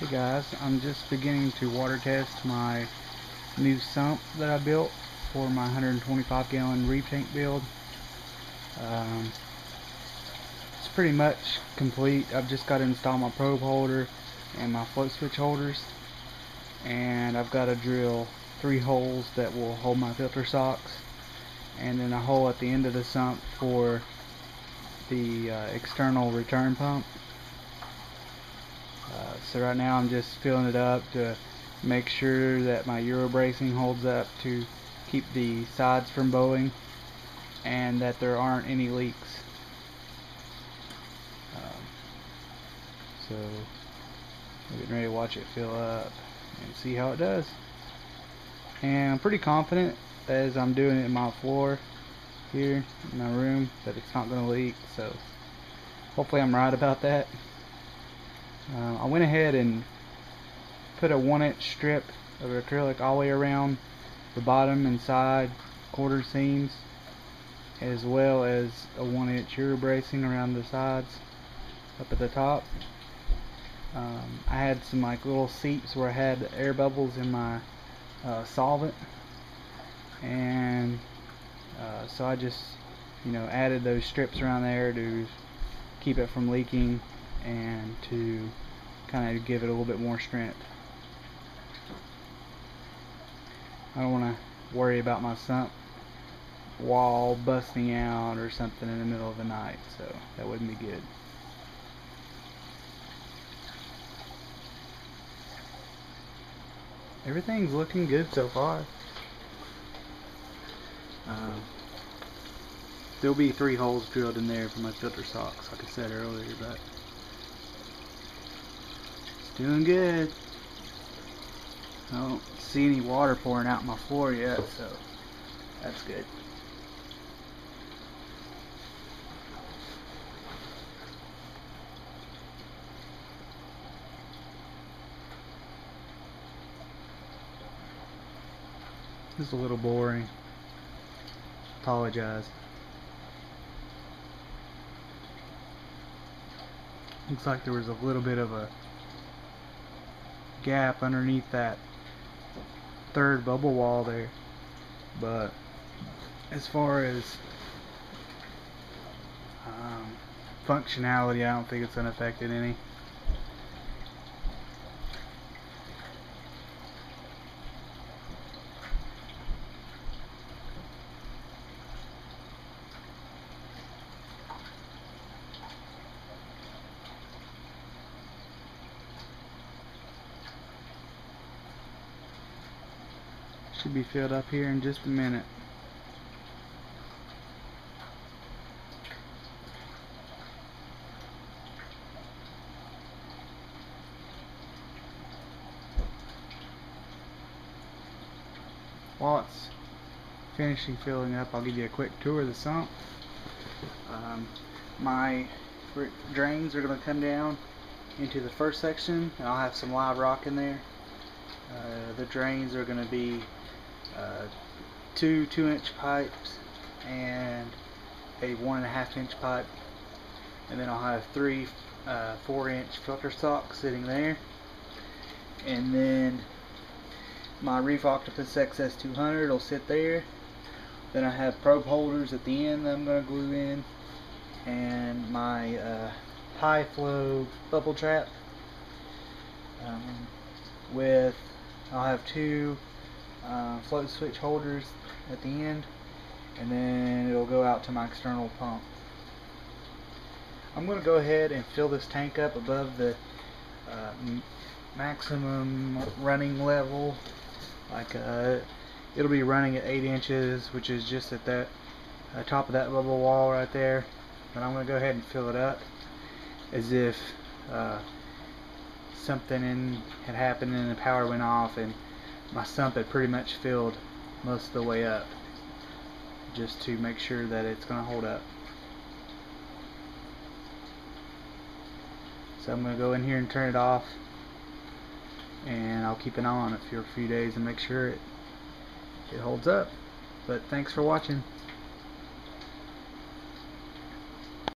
Hey guys, I'm just beginning to water test my new sump that I built for my 125 gallon reef tank build. Um, it's pretty much complete. I've just got to install my probe holder and my float switch holders and I've got to drill three holes that will hold my filter socks and then a hole at the end of the sump for the uh, external return pump uh, so right now I'm just filling it up to make sure that my Euro bracing holds up to keep the sides from bowing and that there aren't any leaks. Um, so I'm getting ready to watch it fill up and see how it does. And I'm pretty confident as I'm doing it in my floor here in my room that it's not going to leak so hopefully I'm right about that. Uh, I went ahead and put a one inch strip of acrylic all the way around the bottom and side quarter seams as well as a one inch Euro bracing around the sides up at the top. Um, I had some like little seeps where I had air bubbles in my uh, solvent and uh, so I just you know added those strips around there to keep it from leaking and to kind of give it a little bit more strength. I don't want to worry about my sump wall busting out or something in the middle of the night so that wouldn't be good. Everything's looking good so far. Um, there'll be three holes drilled in there for my filter socks like I said earlier but doing good. I don't see any water pouring out my floor yet so that's good. This is a little boring. Apologize. Looks like there was a little bit of a gap underneath that third bubble wall there. But as far as um, functionality, I don't think it's unaffected any. Should be filled up here in just a minute. While it's finishing filling up, I'll give you a quick tour of the sump. Um, my drains are going to come down into the first section, and I'll have some live rock in there. Uh, the drains are going to be uh, two two inch pipes and a one and a half inch pipe. And then I'll have three uh, four inch filter socks sitting there. And then my Reef Octopus XS200 will sit there. Then I have probe holders at the end that I'm going to glue in. And my uh, high flow bubble trap um, with I'll have two uh, float switch holders at the end and then it'll go out to my external pump. I'm going to go ahead and fill this tank up above the uh, maximum running level like uh, it'll be running at 8 inches which is just at that uh, top of that bubble wall right there but I'm going to go ahead and fill it up as if uh, something in, had happened and the power went off and my sump had pretty much filled most of the way up just to make sure that it's going to hold up. So I'm going to go in here and turn it off and I'll keep eye on it for a few days and make sure it, it holds up. But thanks for watching.